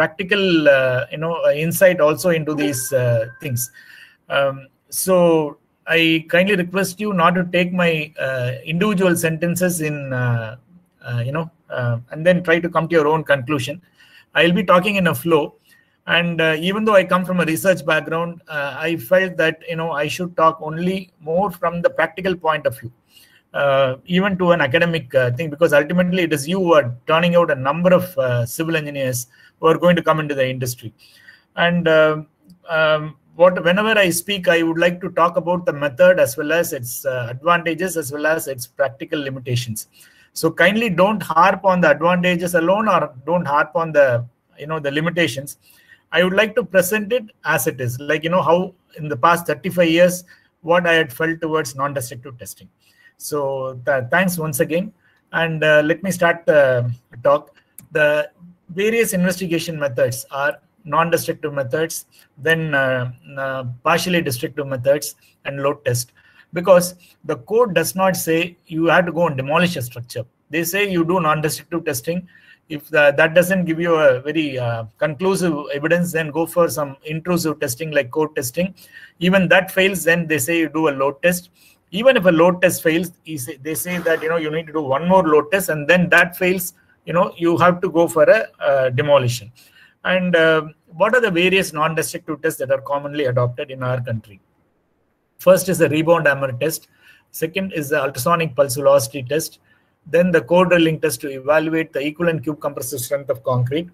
practical, uh, you know, insight also into these uh, things. Um, so I kindly request you not to take my uh, individual sentences in, uh, uh, you know, uh, and then try to come to your own conclusion. I'll be talking in a flow. And uh, even though I come from a research background, uh, I felt that, you know, I should talk only more from the practical point of view. Even to an academic thing, because ultimately it is you who are turning out a number of civil engineers who are going to come into the industry. And um, um, what whenever I speak, I would like to talk about the method as well as its uh, advantages as well as its practical limitations. So kindly don't harp on the advantages alone or don't harp on the you know the limitations. I would like to present it as it is, like you know how in the past 35 years what I had felt towards non-destructive testing. So th thanks once again, and uh, let me start the talk. The various investigation methods are non-destructive methods, then uh, uh, partially destructive methods, and load test. Because the code does not say you have to go and demolish a structure. They say you do non-destructive testing. If that doesn't give you a very uh, conclusive evidence, then go for some intrusive testing like core testing. Even that fails, then they say you do a load test. Even if a load test fails, they say that you know you need to do one more load test, and then that fails, you know you have to go for a, a demolition and uh, what are the various non-destructive tests that are commonly adopted in our country? First is the rebound hammer test. Second is the ultrasonic pulse velocity test. Then the core drilling test to evaluate the equivalent cube compressive strength of concrete.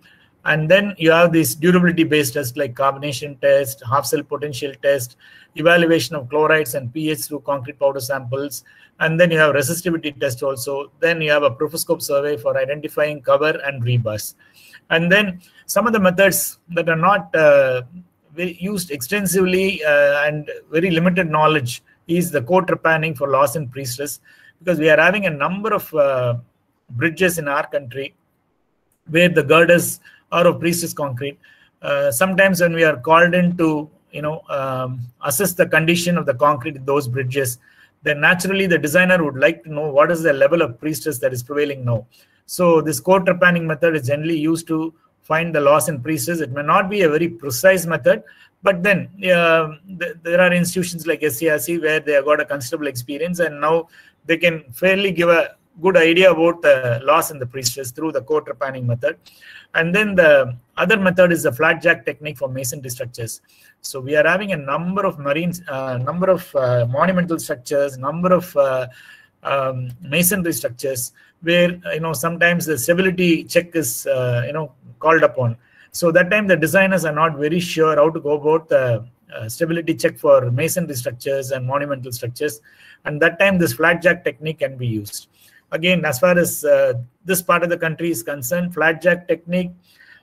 And then you have these durability-based tests like carbonation test, half-cell potential test, evaluation of chlorides and pH through concrete powder samples. And then you have resistivity test also. Then you have a profoscope survey for identifying cover and rebars. And then some of the methods that are not uh, used extensively uh, and very limited knowledge is the core trepanning for loss in pre-stress because we are having a number of uh, bridges in our country where the girders are of pre-stress concrete. Uh, sometimes when we are called in to you know um, assess the condition of the concrete in those bridges, then naturally the designer would like to know what is the level of pre-stress that is prevailing now. So this core trepanning method is generally used to find the loss in pre-stress. It may not be a very precise method, but then uh, th there are institutions like SERC where they have got a considerable experience and now they can fairly give a good idea about the loss in the pre-stress through the core trepanning method. And then the other method is the flat jack technique for masonry structures. So we are having a number of marine, uh, number of uh, monumental structures, number of uh, um, masonry structures where you know sometimes the stability check is uh, you know called upon. So that time the designers are not very sure how to go about the uh, stability check for masonry structures and monumental structures. And that time this flat jack technique can be used. Again, as far as uh, this part of the country is concerned, flat jack technique,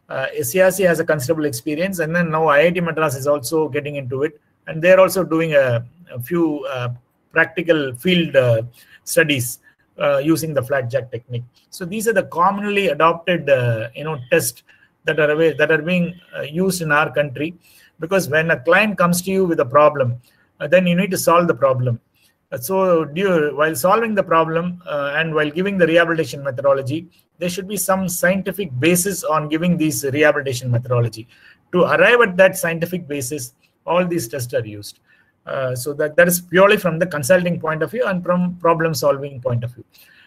uh, has a considerable experience. And then now IIT Madras is also getting into it. And they're also doing a, a few uh, practical field uh, studies uh, using the flat jack technique. So these are the commonly adopted, uh, you know, tests that are away, that are being uh, used in our country. Because when a client comes to you with a problem, then you need to solve the problem. So while solving the problem uh, and while giving the rehabilitation methodology, there should be some scientific basis on giving these rehabilitation methodology. To arrive at that scientific basis, all these tests are used. Uh, so that, that is purely from the consulting point of view and from problem solving point of view.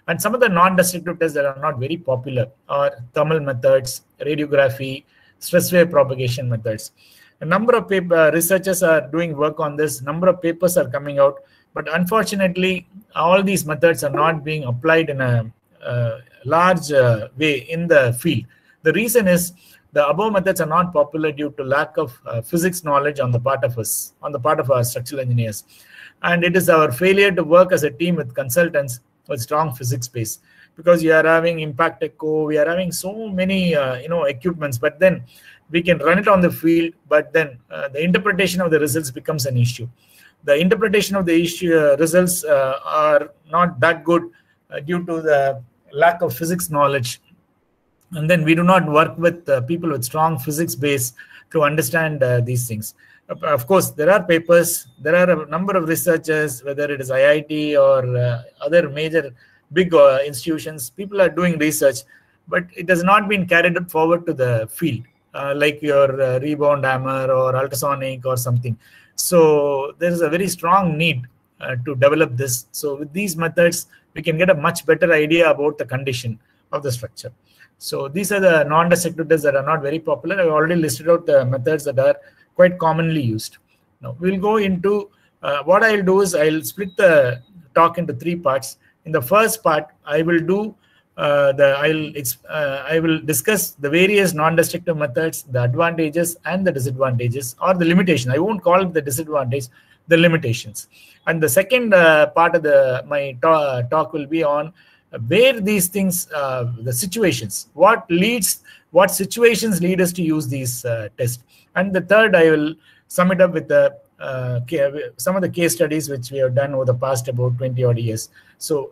And some of the non-destructive tests that are not very popular are thermal methods, radiography, stress wave propagation methods. A number of paper, uh, researchers are doing work on this. Number of papers are coming out, but unfortunately, all these methods are not being applied in a, a large uh, way in the field. The reason is the above methods are not popular due to lack of uh, physics knowledge on the part of us, on the part of our structural engineers. And it is our failure to work as a team with consultants with strong physics base because you are having impact echo, we are having so many, uh, you know, equipments, but then we can run it on the field, but then uh, the interpretation of the results becomes an issue. The interpretation of the issue uh, results uh, are not that good uh, due to the lack of physics knowledge and then we do not work with uh, people with strong physics base to understand uh, these things of course there are papers there are a number of researchers whether it is iit or uh, other major big institutions people are doing research but it has not been carried forward to the field like your rebound hammer or ultrasonic or something. So there is a very strong need uh, to develop this. So with these methods, we can get a much better idea about the condition of the structure. So these are the non-destructive tests that are not very popular. I've already listed out the methods that are quite commonly used. Now we'll go into uh, what I'll do is I'll split the talk into three parts. In the first part, I will do uh, the I'll uh, I will discuss the various non-destructive methods, the advantages and the disadvantages, or the limitation. I won't call it the disadvantage, the limitations. And the second uh, part of the my talk will be on where these things, uh, the situations, what leads, what situations lead us to use these uh, tests. And the third, I will sum it up with the some of the case studies which we have done over the past about 20 odd years. So.